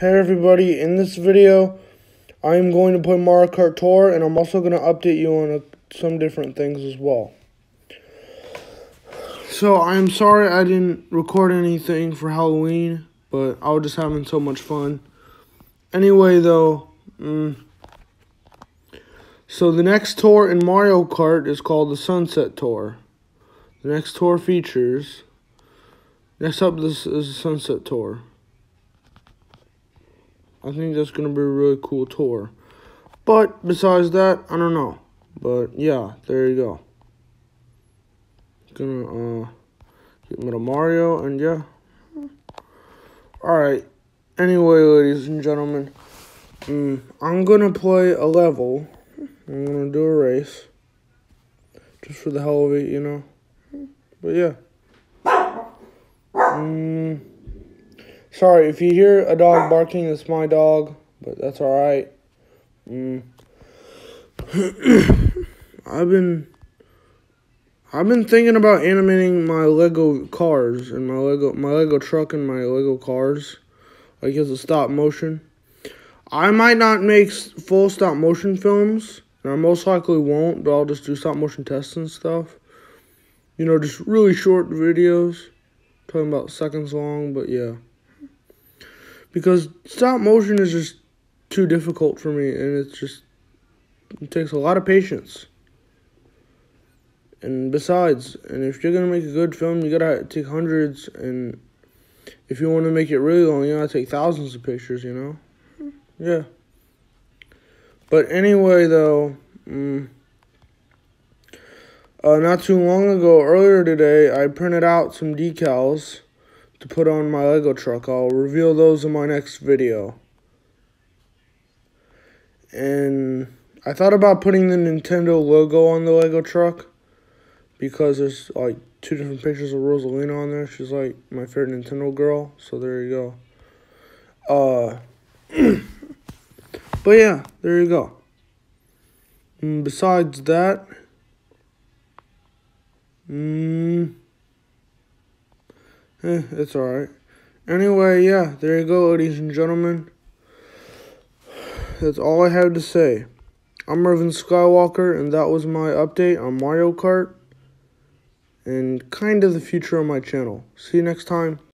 Hey everybody, in this video, I'm going to play Mario Kart Tour, and I'm also going to update you on a, some different things as well. So, I'm sorry I didn't record anything for Halloween, but I was just having so much fun. Anyway, though, mm, so the next tour in Mario Kart is called the Sunset Tour. The next tour features, next up this is the Sunset Tour. I think that's going to be a really cool tour. But besides that, I don't know. But yeah, there you go. Gonna uh, get of Mario and yeah. Alright. Anyway, ladies and gentlemen, mm, I'm gonna play a level. I'm gonna do a race. Just for the hell of it, you know. But yeah. Mm. Sorry, if you hear a dog barking, it's my dog, but that's alright. Mm. I've been I've been thinking about animating my Lego cars and my Lego my Lego truck and my Lego cars like as a stop motion. I might not make full stop motion films, and I most likely won't, but I'll just do stop motion tests and stuff. You know, just really short videos, talking about seconds long, but yeah because stop motion is just too difficult for me and it's just it takes a lot of patience. And besides and if you're gonna make a good film you gotta take hundreds and if you want to make it really long you gotta take thousands of pictures you know? Yeah. But anyway though mm, uh, not too long ago earlier today i printed out some decals to put on my Lego truck. I'll reveal those in my next video. And I thought about putting the Nintendo logo on the Lego truck because there's like two different pictures of Rosalina on there. She's like my favorite Nintendo girl, so there you go. Uh, but yeah, there you go. And besides that, mm, Eh, it's alright. Anyway, yeah, there you go, ladies and gentlemen. That's all I have to say. I'm Mervin Skywalker, and that was my update on Mario Kart and kind of the future of my channel. See you next time.